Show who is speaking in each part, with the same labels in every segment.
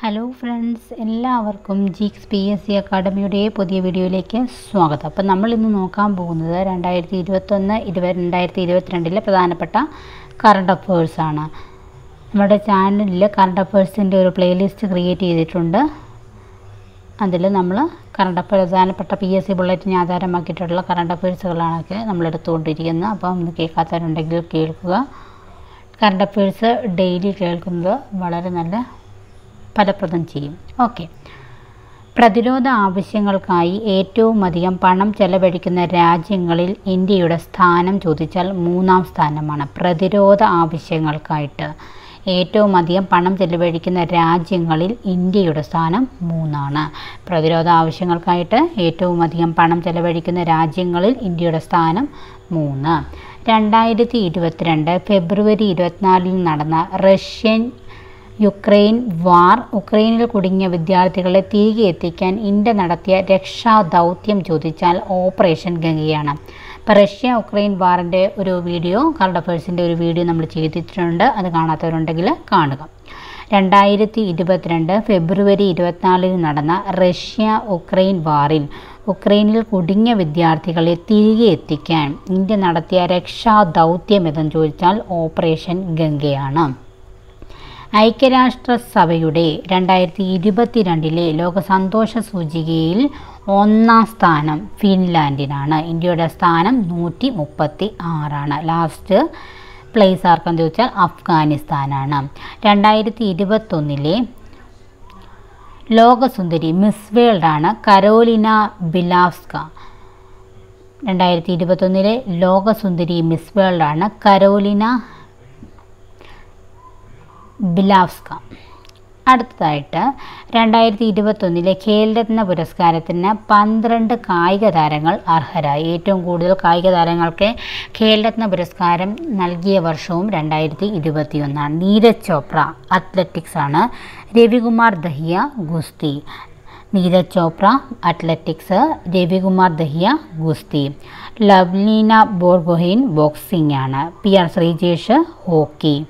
Speaker 1: Hello friends എല്ലാവർക്കും Geeks P S C അക്കാഡമിയുടെ പുതിയ വീഡിയോയിലേക്ക് സ്വാഗതം. അപ്പം നമ്മൾ ഇന്ന് നോക്കാൻ പോകുന്നത് രണ്ടായിരത്തി ഇരുപത്തൊന്ന് ഇരുപ രണ്ടായിരത്തി ഇരുപത്തിരണ്ടിലെ പ്രധാനപ്പെട്ട കറണ്ട് അഫേഴ്സാണ് നമ്മുടെ ചാനലിൽ കറണ്ട് അഫേഴ്സിന്റെ ഒരു പ്ലേലിസ്റ്റ് ക്രിയേറ്റ് ചെയ്തിട്ടുണ്ട്. അതിൽ നമ്മൾ കറണ്ട് അഫയർ പ്രധാനപ്പെട്ട പി എസ് സി ബുള്ളറ്റിനെ ആധാരമാക്കിയിട്ടുള്ള കറണ്ട് അഫേഴ്സുകളാണൊക്കെ നമ്മൾ എടുത്തുകൊണ്ടിരിക്കുന്നത്. അപ്പം ഒന്ന് കേൾക്കാത്തവരുണ്ടെങ്കിൽ കേൾക്കുക. കറണ്ട് അഫേഴ്സ് ഡെയിലി കേൾക്കുന്നത് വളരെ നല്ല ഫലപ്രദം ചെയ്യും. ഓക്കെ. പ്രതിരോധ ആവശ്യങ്ങൾക്കായി ഏറ്റവും അധികം പണം ചെലവഴിക്കുന്ന രാജ്യങ്ങളിൽ ഇന്ത്യയുടെ സ്ഥാനം ചോദിച്ചാൽ മൂന്നാം സ്ഥാനമാണ്. പ്രതിരോധ ആവശ്യങ്ങൾക്കായിട്ട് ഏറ്റവും അധികം പണം ചെലവഴിക്കുന്ന രാജ്യങ്ങളിൽ ഇന്ത്യയുടെ സ്ഥാനം മൂന്നാണ്. പ്രതിരോധ ആവശ്യങ്ങൾക്കായിട്ട് ഏറ്റവും അധികം പണം ചെലവഴിക്കുന്ന രാജ്യങ്ങളിൽ ഇന്ത്യയുടെ സ്ഥാനം മൂന്ന്. രണ്ടായിരത്തി ഇരുപത്തിരണ്ട് ഫെബ്രുവരി ഇരുപത്തിനാലിൽ നടന്ന റഷ്യൻ യുക്രൈൻ വാർ ഉക്രൈനിൽ കുടുങ്ങിയ വിദ്യാർത്ഥികളെ തിരികെ എത്തിക്കാൻ ഇന്ത്യ നടത്തിയ രക്ഷാ ദൗത്യം ചോദിച്ചാൽ ഓപ്പറേഷൻ ഗംഗയാണ്. ഇപ്പോൾ റഷ്യ ഉക്രൈൻ വാറിന്റെ ഒരു വീഡിയോ കറണ്ട് അഫയേഴ്സിന്റെ ഒരു വീഡിയോ നമ്മൾ ചെയ്തിട്ടുണ്ട്. അത് കാണാത്തവരുണ്ടെങ്കിൽ കാണുക. രണ്ടായിരത്തി ഇരുപത്തിരണ്ട് ഫെബ്രുവരി ഇരുപത്തിനാലിന് നടന്ന റഷ്യ ഉക്രൈൻ വാറിൽ ഉക്രൈനിൽ കുടുങ്ങിയ വിദ്യാർത്ഥികളെ തിരികെ എത്തിക്കാൻ ഇന്ത്യ നടത്തിയ രക്ഷാ ദൗത്യം എന്ന് ചോദിച്ചാൽ ഓപ്പറേഷൻ ഗംഗയാണ്. ഐക്യരാഷ്ട്രസഭയുടെ രണ്ടായിരത്തി ഇരുപത്തിരണ്ടിലെ ലോക സന്തോഷ സൂചികയിൽ ഒന്നാം സ്ഥാനം ഫിൻലാൻഡിനാണ്. ഇന്ത്യയുടെ സ്ഥാനം നൂറ്റി മുപ്പത്തി ആറാണ് ലാസ്റ്റ് പ്ലേസ് ആർക്കെന്ന് ചോദിച്ചാൽ അഫ്ഗാനിസ്ഥാനാണ്. രണ്ടായിരത്തി ഇരുപത്തൊന്നിലെ ലോകസുന്ദരി മിസ് വേൾഡാണ് കരോലിന ബിലാസ്ക രണ്ടായിരത്തി ഇരുപത്തൊന്നിലെ ലോകസുന്ദരി മിസ് വേൾഡാണ് കരോലിന ബിലാവ്സ്ക. അടുത്തതായിട്ട് രണ്ടായിരത്തി ഇരുപത്തൊന്നിലെ ഖേൽരത്ന പുരസ്കാരത്തിന് പന്ത്രണ്ട് കായിക താരങ്ങൾ അർഹരായി. ഏറ്റവും കൂടുതൽ കായിക താരങ്ങൾക്ക് ഖേൽരത്ന പുരസ്കാരം നൽകിയ വർഷവും രണ്ടായിരത്തി ഇരുപത്തിയൊന്നാണ് നീരജ് ചോപ്ര അത്ലറ്റിക്സ് ആണ്. രവികുമാർ ദഹിയ ഗുസ്തി. നീരജ് ചോപ്ര അത്ലറ്റിക്സ് രവികുമാർ ദഹിയ ഗുസ്തി. ലവ്ലീന ബോർഗോഹിൻ ബോക്സിംഗ് ആണ്. P R Sreejesh hockey.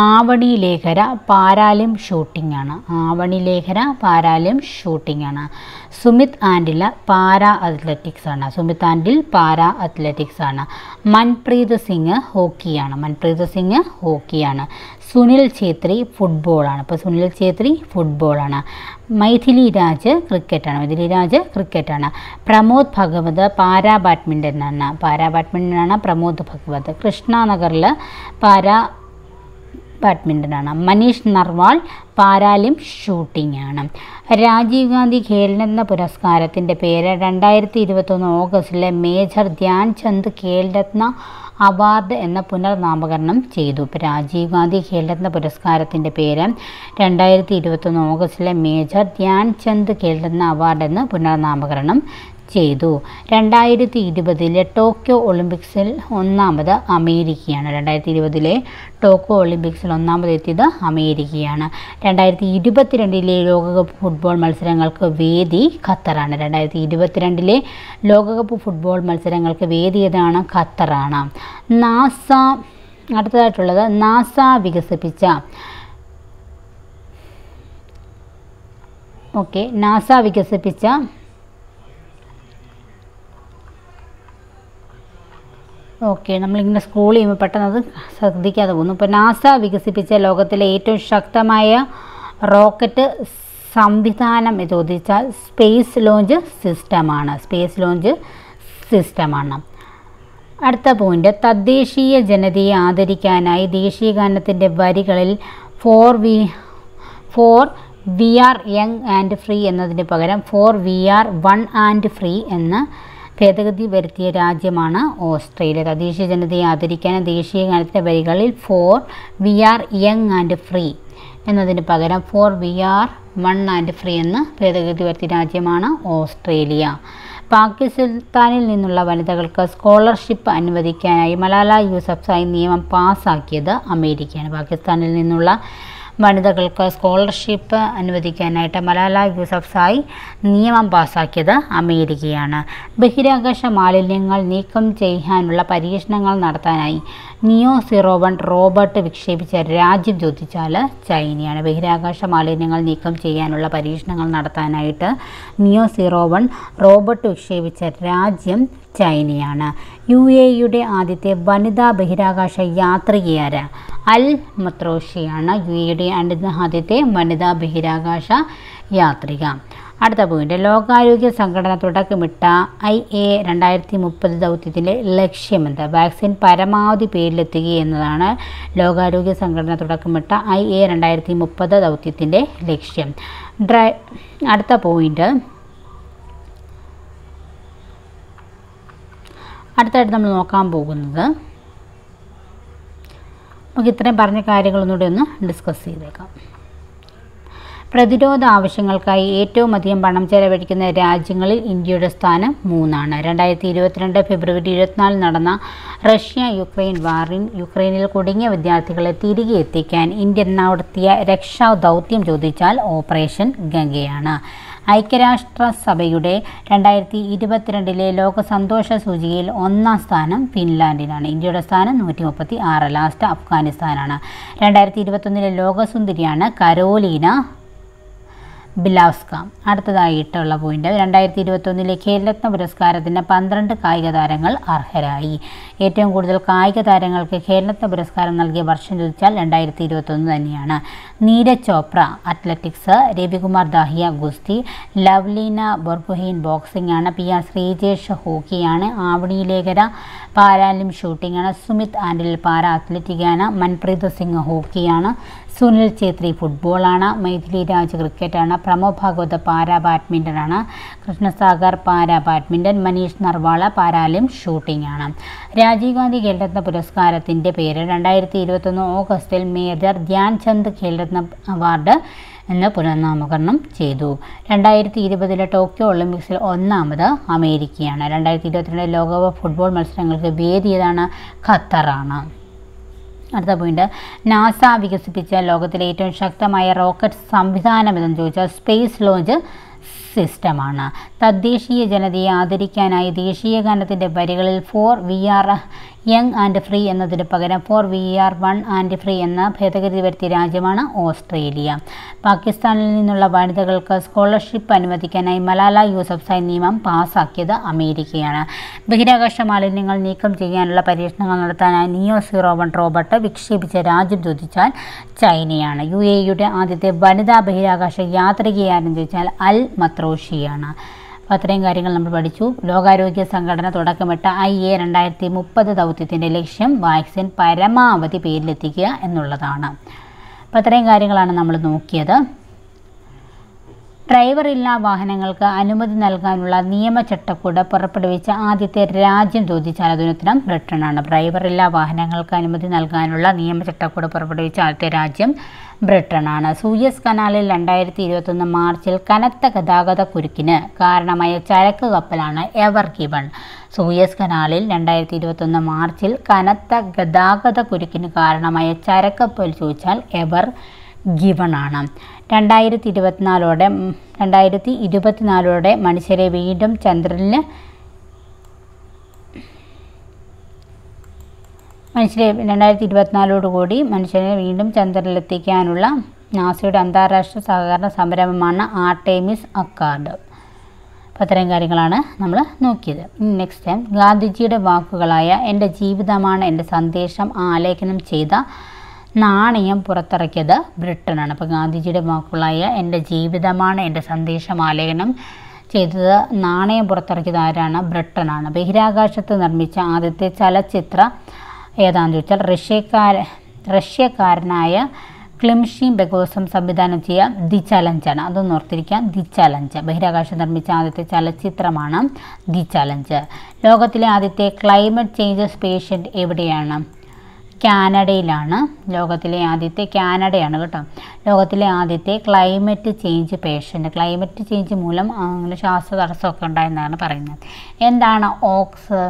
Speaker 1: Avani Lekhara പാരാലിം shooting ആണ് ആവണി ലേഖര പാരാലിം ഷൂട്ടിംഗ് ആണ് സുമിത് ആൻഡില പാരാ അത്ലറ്റിക്സ് ആണ്. സുമിത് ആൻഡിൽ പാരാ അത്ലറ്റിക്സ് ആണ്. മൻപ്രീത് സിംഗ് ഹോക്കിയാണ്. മൻപ്രീത് സിംഗ് ഹോക്കിയാണ്. സുനിൽ ഛേത്രി ഫുട്ബോളാണ് ഇപ്പോൾ സുനിൽ ഛേത്രി ഫുട്ബോളാണ് മൈഥിലി രാജ് ക്രിക്കറ്റാണ് മൈഥിലി രാജ് ക്രിക്കറ്റാണ് പ്രമോദ് ഭഗവത് പാരാ ബാഡ്മിന്റനാണ് പാരാ ബാഡ്മിന്റനാണ് പ്രമോദ് ഭഗവത്. കൃഷ്ണനഗറിൽ പാരാ ബാഡ്മിന്റനാണ് മനീഷ് നർവാൾ പാരാലിം ഷൂട്ടിംഗ് ആണ് രാജീവ് ഗാന്ധി ഖേൽരത്ന പുരസ്കാരത്തിന്റെ പേര് രണ്ടായിരത്തി ഇരുപത്തൊന്ന് ഓഗസ്റ്റിലെ മേജർ ധ്യാൻചന്ദ് ഖേൽരത്ന അവാർഡ് എന്ന പുനർനാമകരണം ചെയ്തു. ഇപ്പോൾ രാജീവ് ഗാന്ധി ഖേൽരത്ന പുരസ്കാരത്തിന്റെ പേര് രണ്ടായിരത്തി ഇരുപത്തൊന്ന് ഓഗസ്റ്റിലെ മേജർ ധ്യാൻചന്ദ് ഖേൽരത്ന അവാർഡ് എന്ന് പുനർനാമകരണം ചെയ്തു. രണ്ടായിരത്തി ഇരുപതിലെ ടോക്കിയോ ഒളിമ്പിക്സിൽ ഒന്നാമത് അമേരിക്കയാണ്. രണ്ടായിരത്തി ഇരുപതിലെ ടോക്കിയോ ഒളിമ്പിക്സിൽ ഒന്നാമത് എത്തിയത് അമേരിക്കയാണ്. രണ്ടായിരത്തി ഇരുപത്തിരണ്ടിലെ ലോകകപ്പ് ഫുട്ബോൾ മത്സരങ്ങൾക്ക് വേദി ഖത്തറാണ്. രണ്ടായിരത്തി ഇരുപത്തിരണ്ടിലെ ലോകകപ്പ് ഫുട്ബോൾ മത്സരങ്ങൾക്ക് വേദി ഏതാണ് ഖത്തറാണ്. നാസ അടുത്തതായിട്ടുള്ളത് നാസ വികസിപ്പിച്ച ഓക്കെ നാസ വികസിപ്പിച്ച ഓക്കെ നമ്മളിങ്ങനെ സ്ക്രോൾ ചെയ്യുമ്പോൾ പെട്ടെന്ന് അത് ശ്രദ്ധിക്കാതെ പോകുന്നു. ഇപ്പോൾ നാസ വികസിപ്പിച്ച ലോകത്തിലെ ഏറ്റവും ശക്തമായ റോക്കറ്റ് സംവിധാനം ചോദിച്ചാൽ സ്പേസ് ലോഞ്ച് സിസ്റ്റമാണ് സ്പേസ് ലോഞ്ച് സിസ്റ്റമാണ് അടുത്ത പോയിന്റ് തദ്ദേശീയ ജനതയെ ആദരിക്കാനായി ദേശീയ ഗാനത്തിന്റെ വരികളിൽ for we for we are young and free എന്നതിന് പകരം for we are one and free എന്ന് ഭേദഗതി വരുത്തിയ രാജ്യമാണ് ഓസ്ട്രേലിയ. തദ്ദേശീയ ജനതയെ ആദരിക്കാൻ ദേശീയ ഗാനത്തിന്റെ വരികളിൽ for we are young and free എന്നതിന് പകരം for we are one and free എന്ന് ഭേദഗതി വരുത്തിയ രാജ്യമാണ് ഓസ്ട്രേലിയ. പാകിസ്ഥാനിൽ നിന്നുള്ള വനിതകൾക്ക് സ്കോളർഷിപ്പ് അനുവദിക്കാനായി മലാല യൂസഫ്സായി നിയമം പാസ്സാക്കിയത് അമേരിക്കയാണ്. പാകിസ്ഥാനിൽ നിന്നുള്ള വനിതകൾക്ക് സ്കോളർഷിപ്പ് അനുവദിക്കാനായിട്ട് മലാല യൂസഫ്സായി നിയമം പാസാക്കിയത് അമേരിക്കയാണ്. ബഹിരാകാശ മാലിന്യങ്ങൾ നീക്കം ചെയ്യാനുള്ള പരീക്ഷണങ്ങൾ നടത്താനായി നിയോ സീറോ വൺ റോബോട്ട് വിക്ഷേപിച്ച രാജ്യം ചോദിച്ചാൽ ചൈനയാണ്. ബഹിരാകാശ മാലിന്യങ്ങൾ നീക്കം ചെയ്യാനുള്ള പരീക്ഷണങ്ങൾ നടത്താനായിട്ട് നിയോ സീറോ വൺ റോബോട്ട് വിക്ഷേപിച്ച രാജ്യം ചൈനയാണ്. യു എ യുടെ ആദ്യത്തെ വനിതാ ബഹിരാകാശ യാത്രികയാര അൽ മത്രോഷിയാണ് യു എയുടെ ആദ്യത്തെ വനിതാ ബഹിരാകാശ യാത്രിക. അടുത്ത പോയിന്റ് ലോകാരോഗ്യ സംഘടന തുടക്കമിട്ട ഐ എ രണ്ടായിരത്തി മുപ്പത് ദൗത്യത്തിന്റെ ലക്ഷ്യമെന്ത് വാക്സിൻ പരമാവധി പേരിലെത്തുക എന്നതാണ് ലോകാരോഗ്യ സംഘടന തുടക്കമിട്ട ഐ എ രണ്ടായിരത്തി മുപ്പത് ദൗത്യത്തിന്റെ ലക്ഷ്യം. ഡ്രൈ അടുത്ത പോയിന്റ് അടുത്തായിട്ട് നമ്മൾ നോക്കാൻ പോകുന്നത് നമുക്ക് ഇത്രയും പറഞ്ഞ കാര്യങ്ങളൊന്നുകൂടി ഒന്ന് ഡിസ്കസ് ചെയ്തേക്കാം. പ്രതിരോധ ആവശ്യങ്ങൾക്കായി ഏറ്റവും അധികം പണം ചെലവഴിക്കുന്ന രാജ്യങ്ങളിൽ ഇന്ത്യയുടെ സ്ഥാനം മൂന്നാണ്. രണ്ടായിരത്തി ഇരുപത്തിരണ്ട് ഫെബ്രുവരി ഇരുപത്തിനാലിൽ നടന്ന റഷ്യ യുക്രൈൻ വാറിൻ യുക്രൈനിൽ കുടുങ്ങിയ വിദ്യാർത്ഥികളെ തിരികെ എത്തിക്കാൻ ഇന്ത്യ നടത്തിയ രക്ഷാ ദൗത്യം ചോദിച്ചാൽ ഓപ്പറേഷൻ ഗംഗയാണ്. ഐക്യരാഷ്ട്രസഭയുടെ രണ്ടായിരത്തി ഇരുപത്തിരണ്ടിലെ ലോക സന്തോഷ സൂചികയിൽ ഒന്നാം സ്ഥാനം ഫിൻലാൻഡിനാണ്. ഇന്ത്യയുടെ സ്ഥാനം നൂറ്റി മുപ്പത്തി ആറ് ലാസ്റ്റ് അഫ്ഗാനിസ്ഥാനാണ്. രണ്ടായിരത്തി ഇരുപത്തൊന്നിലെ ലോകസുന്ദരിയാണ് കരോലീന ബിലാസ്ക. അടുത്തതായിട്ടുള്ള പോയിന്റ് രണ്ടായിരത്തി ഇരുപത്തൊന്നിലെ ഖേൽരത്ന പുരസ്കാരത്തിന് പന്ത്രണ്ട് കായിക താരങ്ങൾ അർഹരായി. ഏറ്റവും കൂടുതൽ കായിക താരങ്ങൾക്ക് ഖേൽരത്ന പുരസ്കാരം നൽകിയ വർഷം ചോദിച്ചാൽ രണ്ടായിരത്തി ഇരുപത്തൊന്ന് തന്നെയാണ്. നീരജ് ചോപ്ര അത്ലറ്റിക്സ് രവികുമാർ ദാഹിയ ഗുസ്തി ലവ്ലീന ബൊർഗുഹീൻ ബോക്സിംഗ് ആണ് പി ആർ ശ്രീജേഷ് ഹോക്കിയാണ് ആവണി ലേഖര പാരാലിം ഷൂട്ടിംഗ് ആണ് സുമിത് ആൻഡിൽ പാര അത്ലറ്റിക്കാണ് മൻപ്രീത് സിംഗ് ഹോക്കിയാണ് സുനിൽ ഛേത്രി ഫുട്ബോളാണ്. മൈഥിലി രാജ് ക്രിക്കറ്റാണ്. Pramod Bhagat para badminton Krishnasagar para badminton Manish Narwal പാരാലിം shooting ആണ് രാജീവ് ഗാന്ധി ഖേൽരത്ന പുരസ്കാരത്തിന്റെ പേര് രണ്ടായിരത്തി ഇരുപത്തൊന്ന് ഓഗസ്റ്റിൽ മേജർ ധ്യാൻചന്ദ് ഖേൽരത്ന അവാർഡ് എന്ന് പുനർനാമകരണം ചെയ്തു. രണ്ടായിരത്തി ഇരുപതിലെ ടോക്കിയോ ഒളിമ്പിക്സിൽ ഒന്നാമത് അമേരിക്കയാണ്. രണ്ടായിരത്തി ഇരുപത്തിരണ്ട് ലോകകപ്പ് ഫുട്ബോൾ മത്സരങ്ങൾക്ക് വേദിയതാണ് ഖത്തറാണ്. അടുത്ത പോയിന്റ് നാസ വികസിപ്പിച്ച ലോകത്തിലെ ഏറ്റവും ശക്തമായ റോക്കറ്റ് സംവിധാനം എന്ന് ചോദിച്ചാൽ സ്പേസ് ലോഞ്ച് സിസ്റ്റമാണ് തദ്ദേശീയ ജനതയെ ആദരിക്കാനായി ദേശീയ ഗാനത്തിന്റെ വരികളിൽ for we are young and free എന്നതിന് പകരം for we are one and free എന്ന ഭേദഗതി വരുത്തിയ രാജ്യമാണ് ഓസ്ട്രേലിയ. പാകിസ്ഥാനിൽ നിന്നുള്ള വനിതകൾക്ക് സ്കോളർഷിപ്പ് അനുവദിക്കാനായി മലാല യൂസഫ്സായി നിയമം പാസാക്കിയത് അമേരിക്കയാണ്. ബഹിരാകാശ മാലിന്യങ്ങൾ നീക്കം ചെയ്യാനുള്ള പരീക്ഷണങ്ങൾ നടത്താനായി നിയോ സീറോ വൺ റോബോട്ട് വിക്ഷേപിച്ച രാജ്യം ചോദിച്ചാൽ ചൈനയാണ്. യു എയുടെ യുടെ ആദ്യത്തെ വനിതാ ബഹിരാകാശ യാത്രികയെ ചോദിച്ചാൽ അൽ മത്രോഷിയാണ് അപ്പോൾ അത്രയും കാര്യങ്ങൾ നമ്മൾ പഠിച്ചു. ലോകാരോഗ്യ സംഘടന തുടക്കമിട്ട ഐ എ രണ്ടായിരത്തി മുപ്പത് ദൗത്യത്തിന്റെ ലക്ഷ്യം വാക്സിൻ പരമാവധി പേരിലെത്തിക്കുക എന്നുള്ളതാണ്. അപ്പോൾ അത്രയും കാര്യങ്ങളാണ് നമ്മൾ നോക്കിയത്. ഡ്രൈവറില്ലാ വാഹനങ്ങൾക്ക് അനുമതി നൽകാനുള്ള നിയമചട്ടക്കൂട് പുറപ്പെടുവിച്ച ആദ്യത്തെ രാജ്യം ചോദിച്ചാൽ അതിനുത്തരം ബ്രിട്ടനാണ്. ഡ്രൈവറില്ലാ വാഹനങ്ങൾക്ക് അനുമതി നൽകാനുള്ള നിയമചട്ടക്കൂട് പുറപ്പെടുവിച്ച ആദ്യത്തെ രാജ്യം ബ്രിട്ടനാണ്. സൂയസ് കനാലിൽ രണ്ടായിരത്തി ഇരുപത്തൊന്ന് മാർച്ചിൽ കനത്ത ഗതാഗത കുരുക്കിന് കാരണമായ ചരക്ക് കപ്പലാണ് എവർ ഗിബൺ സൂയസ് കനാലിൽ രണ്ടായിരത്തി ഇരുപത്തൊന്ന് മാർച്ചിൽ കനത്ത ഗതാഗത കുരുക്കിന് കാരണമായ ചരക്കപ്പൽ ചോദിച്ചാൽ എവർ ഗിവൺ ആണ് രണ്ടായിരത്തി ഇരുപത്തിനാലോടെ രണ്ടായിരത്തി ഇരുപത്തിനാലോടെ മനുഷ്യരെ വീണ്ടും ചന്ദ്രനിൽ മനുഷ്യരെ രണ്ടായിരത്തി ഇരുപത്തിനാലോടുകൂടി മനുഷ്യരെ വീണ്ടും ചന്ദ്രനിലെത്തിക്കാനുള്ള നാസയുടെ അന്താരാഷ്ട്ര സഹകരണ സംരംഭമാണ് ആർട്ടേമിസ് അക്കാർഡ്. അപ്പോൾ അത്തരം കാര്യങ്ങളാണ് നമ്മൾ നോക്കിയത്. നെക്സ്റ്റ് ടൈം ഗാന്ധിജിയുടെ വാക്കുകളായ എന്റെ ജീവിതമാണ് എന്റെ സന്ദേശം ആലേഖനം ചെയ്ത നാണയം പുറത്തിറക്കിയത് ബ്രിട്ടനാണ്. അപ്പോൾ ഗാന്ധിജിയുടെ വാക്കുകളായ എന്റെ ജീവിതമാണ് എന്റെ സന്ദേശം ആലേഖനം ചെയ്തത് നാണയം പുറത്തിറക്കിയത് ആരാണ്? ബ്രിട്ടനാണ്. ബഹിരാകാശത്ത് നിർമ്മിച്ച ആദ്യത്തെ ചലച്ചിത്ര ഏതാണെന്ന് ചോദിച്ചാൽ റഷ്യക്കാര റഷ്യക്കാരനായ ക്ലിംഷി ബെഗോസം സംവിധാനം ചെയ്യ ദി ചലഞ്ചാണ്. അതൊന്ന് ഓർത്തിരിക്കാം ദി ചലഞ്ച്. ബഹിരാകാശം നിർമ്മിച്ച ആദ്യത്തെ ചലച്ചിത്രമാണ് ദി ചലഞ്ച്. ലോകത്തിലെ ആദ്യത്തെ ക്ലൈമറ്റ് ചേഞ്ചസ് പേഷ്യന്റ് എവിടെയാണ്? കാനഡയിലാണ്. ലോകത്തിലെ ആദ്യത്തെ കാനഡയാണ് കേട്ടോ. ലോകത്തിലെ ആദ്യത്തെ climate change patient. Climate change മൂലം അങ്ങനെ ശ്വാസ തടസ്സമൊക്കെ ഉണ്ടായെന്നാണ് പറയുന്നത്. എന്താണ് ഓക്സ്?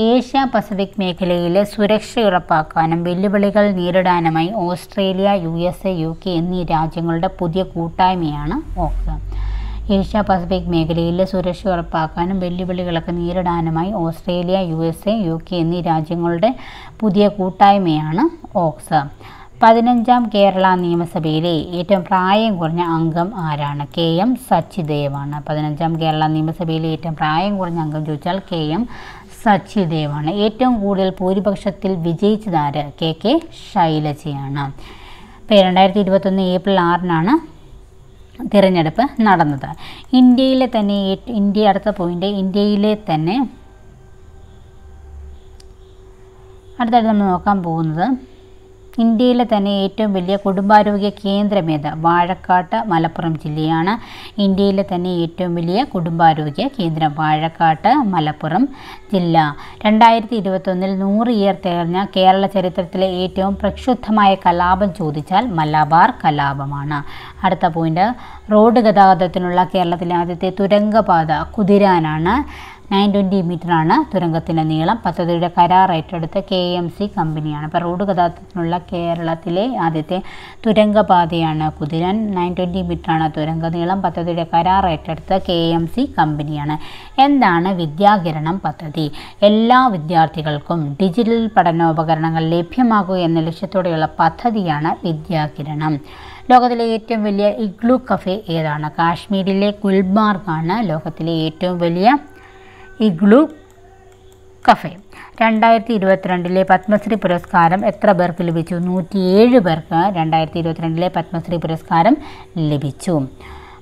Speaker 1: ഏഷ്യ പസഫിക് മേഖലയിലെ സുരക്ഷ ഉറപ്പാക്കാനും വെല്ലുവിളികൾ നേരിടാനുമായി Australia U S A U K എന്നീ രാജ്യങ്ങളുടെ പുതിയ കൂട്ടായ്മയാണ് ഓക്സ്. ഏഷ്യ പസഫിക് മേഖലയിലെ സുരക്ഷ ഉറപ്പാക്കാനും വെല്ലുവിളികളൊക്കെ നേരിടാനുമായി Australia U S A U K എന്നീ രാജ്യങ്ങളുടെ പുതിയ കൂട്ടായ്മയാണ് ഓക്സ്. പതിനഞ്ചാം കേരള നിയമസഭയിലെ ഏറ്റവും പ്രായം കുറഞ്ഞ അംഗം ആരാണ്? കെ എം സച്ചിദേവാണ്. പതിനഞ്ചാം കേരള നിയമസഭയിലെ ഏറ്റവും പ്രായം കുറഞ്ഞ അംഗം ചോദിച്ചാൽ കെ എം സച്ചിദേവാണ്. ഏറ്റവും കൂടുതൽ ഭൂരിപക്ഷത്തിൽ വിജയിച്ചതാര് കെ കെ ശൈലജയാണ്. ഇപ്പോൾ രണ്ടായിരത്തി ഇരുപത്തൊന്ന് ഏപ്രിൽ ആറിനാണ് തിരഞ്ഞെടുപ്പ് നടന്നത്. ഇന്ത്യയിലെ തന്നെ ഇന്ത്യ അടുത്ത പോയിന്റ് ഇന്ത്യയിലെ തന്നെ അടുത്തായിട്ട് നമ്മൾ നോക്കാൻ പോകുന്നത് ഇന്ത്യയിലെ തന്നെ ഏറ്റവും വലിയ കുടുംബാരോഗ്യ കേന്ദ്രമേത് വാഴക്കാട്ട് മലപ്പുറം ജില്ലയാണ്. ഇന്ത്യയിലെ തന്നെ ഏറ്റവും വലിയ കുടുംബാരോഗ്യ കേന്ദ്രം വാഴക്കാട്ട് മലപ്പുറം ജില്ല. രണ്ടായിരത്തി ഇരുപത്തൊന്നിൽ നൂറ് ഇയർ തികഞ്ഞ കേരള ചരിത്രത്തിലെ ഏറ്റവും പ്രക്ഷുബ്ധമായ കലാപം ചോദിച്ചാൽ മലബാർ കലാപമാണ്. അടുത്ത പോയിന്റ് റോഡ് ഗതാഗതത്തിനുള്ള കേരളത്തിലെ ആദ്യത്തെ തുരങ്കപാത കുതിരാനാണ്. നയൻ ട്വന്റി മീറ്ററാണ് തുരങ്കത്തിന്റെ നീളം. പദ്ധതിയുടെ കരാർ ഏറ്റെടുത്ത കെ എം സി കമ്പനിയാണ്. അപ്പോൾ റോഡ് ഗതാഗതത്തിനുള്ള കേരളത്തിലെ ആദ്യത്തെ തുരങ്കപാതയാണ് കുതിരൻ. നയൻ ട്വന്റി മീറ്ററാണ് തുരങ്ക നീളം. പദ്ധതിയുടെ കരാർ ഏറ്റെടുത്ത കെ എം സി കമ്പനിയാണ്. എന്താണ് വിദ്യാകിരണം പദ്ധതി? എല്ലാ വിദ്യാർത്ഥികൾക്കും ഡിജിറ്റൽ പഠനോപകരണങ്ങൾ ലഭ്യമാക്കുക എന്ന ലക്ഷ്യത്തോടെയുള്ള പദ്ധതിയാണ് വിദ്യാകിരണം. ലോകത്തിലെ ഏറ്റവും വലിയ ഇഗ്ലു കഫേ ഏതാണ്? കാശ്മീരിലെ ഗുൽമാർഗാണ് ലോകത്തിലെ ഏറ്റവും വലിയ ഇഗ്ലു കഫേ രണ്ടായിരത്തി ഇരുപത്തിരണ്ടിലെ പത്മശ്രീ പുരസ്കാരം എത്ര പേർക്ക് ലഭിച്ചു? നൂറ്റിയേഴ് പേർക്ക് രണ്ടായിരത്തി ഇരുപത്തിരണ്ടിലെ പത്മശ്രീ പുരസ്കാരം ലഭിച്ചു.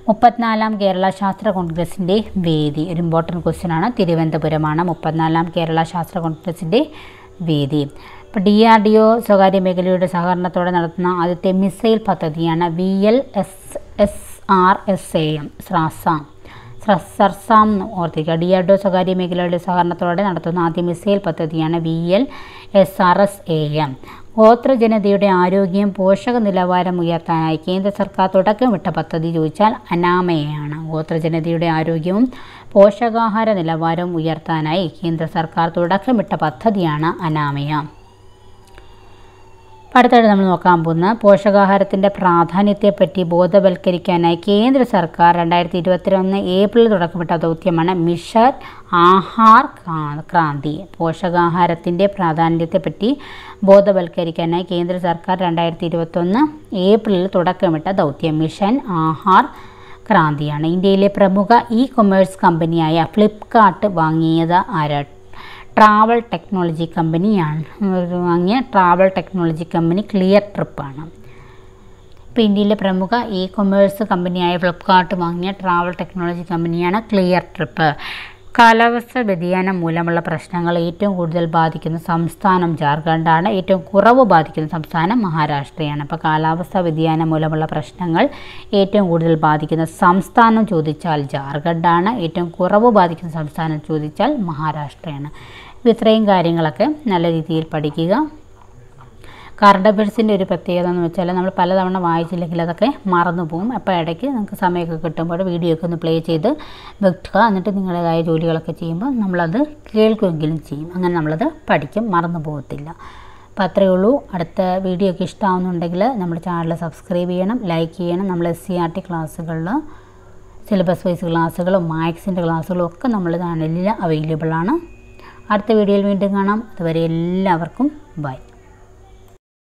Speaker 1: മുപ്പത്തിനാലാം കേരള ശാസ്ത്ര കോൺഗ്രസിന്റെ വേദി. ഒരു ഇമ്പോർട്ടന്റ് ക്വസ്റ്റ്യൻ ആണ്. തിരുവനന്തപുരമാണ് മുപ്പത്തിനാലാം കേരള ശാസ്ത്ര കോൺഗ്രസിന്റെ വേദി. ഇപ്പോൾ ഡി ആർ ഡി ഒ സ്വകാര്യ മേഖലയുടെ സഹകരണത്തോടെ നടത്തുന്ന ആദ്യത്തെ മിസൈൽ പദ്ധതിയാണ് V L S S R S A M സ്രാസാം. സർസാം എന്ന് ആർ ഡോ സ്വകാര്യ മേഖലയുടെ സഹകരണത്തോടെ നടത്തുന്ന ആദ്യ മിസൈൽ പദ്ധതിയാണ് V L S R S A M ഗോത്രജനതയുടെ ആരോഗ്യം പോഷക നിലവാരം ഉയർത്താനായി കേന്ദ്ര സർക്കാർ തുടക്കമിട്ട പദ്ധതി ചോദിച്ചാൽ അനാമയാണ്. ഗോത്രജനതയുടെ ആരോഗ്യവും പോഷകാഹാര നിലവാരവും ഉയർത്താനായി കേന്ദ്ര സർക്കാർ തുടക്കമിട്ട പദ്ധതിയാണ് അനാമയ. അടുത്തായിട്ട് നമ്മൾ നോക്കാൻ പോകുന്ന പോഷകാഹാരത്തിന്റെ പ്രാധാന്യത്തെപ്പറ്റി ബോധവൽക്കരിക്കാനായി കേന്ദ്ര സർക്കാർ രണ്ടായിരത്തി ഇരുപത്തിരൊന്ന് ഏപ്രിൽ തുടക്കപ്പെട്ട ദൗത്യമാണ് മിഷർ ആഹാർ ക്രാ- ക്രാന്തി. പോഷകാഹാരത്തിന്റെ പ്രാധാന്യത്തെപ്പറ്റി ബോധവൽക്കരിക്കാനായി കേന്ദ്ര സർക്കാർ രണ്ടായിരത്തി ഇരുപത്തൊന്ന് ഏപ്രിലിൽ തുടക്കമിട്ട ദൗത്യം മിഷൻ ആഹാർ ക്രാന്തിയാണ്. ഇന്ത്യയിലെ പ്രമുഖ ഇ കൊമേഴ്സ് കമ്പനിയായ ഫ്ലിപ്കാർട്ട് വാങ്ങിയത് ആരാ ട്രാവൽ ടെക്നോളജി കമ്പനിയാണ് വാങ്ങിയ ട്രാവൽ ടെക്നോളജി കമ്പനി ക്ലിയർ ട്രിപ്പാണ് ഇപ്പോൾ ഇന്ത്യയിലെ പ്രമുഖ ഇ കൊമേഴ്സ് കമ്പനിയായ ഫ്ലിപ്കാർട്ട് വാങ്ങിയ ട്രാവൽ ടെക്നോളജി കമ്പനിയാണ് ക്ലിയർ ട്രിപ്പ് കാലാവസ്ഥ വ്യതിയാനം മൂലമുള്ള പ്രശ്നങ്ങൾ ഏറ്റവും കൂടുതൽ ബാധിക്കുന്ന സംസ്ഥാനം ജാർഖണ്ഡാണ് ഏറ്റവും കുറവ് ബാധിക്കുന്ന സംസ്ഥാനം മഹാരാഷ്ട്രയാണ്. അപ്പോൾ കാലാവസ്ഥ വ്യതിയാനം മൂലമുള്ള പ്രശ്നങ്ങൾ ഏറ്റവും കൂടുതൽ ബാധിക്കുന്ന സംസ്ഥാനം ചോദിച്ചാൽ ജാർഖണ്ഡാണ് ഏറ്റവും കുറവ് ബാധിക്കുന്ന സംസ്ഥാനം ചോദിച്ചാൽ മഹാരാഷ്ട്രയാണ്. അപ്പോൾ ഇത്രയും കാര്യങ്ങളൊക്കെ നല്ല രീതിയിൽ പഠിക്കുക. കറണ്ട് അഫയേഴ്സിന്റെ ഒരു പ്രത്യേകത എന്ന് വെച്ചാൽ നമ്മൾ പലതവണ വായിച്ചില്ലെങ്കിൽ അതൊക്കെ മറന്നു പോകും. അപ്പോൾ ഇടയ്ക്ക് നിങ്ങൾക്ക് സമയമൊക്കെ കിട്ടുമ്പോൾ വീഡിയോ ഒക്കെ ഒന്ന് പ്ലേ ചെയ്ത് വെക്കുക. എന്നിട്ട് നിങ്ങളുടേതായ ജോലികളൊക്കെ ചെയ്യുമ്പോൾ നമ്മളത് കേൾക്കുമെങ്കിലും ചെയ്യും. അങ്ങനെ നമ്മളത് പഠിക്കും. മറന്നു പോകത്തില്ല. അപ്പോൾ അത്രയേ ഉള്ളൂ. അടുത്ത വീഡിയോ ഒക്കെ ഇഷ്ടമാവുന്നുണ്ടെങ്കിൽ നമ്മുടെ ചാനൽ സബ്സ്ക്രൈബ് ചെയ്യണം ലൈക്ക് ചെയ്യണം. നമ്മൾ എസ് സി ആർ ടി ക്ലാസ്സുകളിൽ സിലബസ് വൈസ് ക്ലാസ്സുകളും മാത്സിന്റെ ക്ലാസ്സുകളും ഒക്കെ നമ്മൾ ചാനലിൽ അവൈലബിൾ ആണ്. അടുത്ത വീഡിയോയിൽ വീണ്ടും കാണാം. അതുവരെ എല്ലാവർക്കും ബൈ.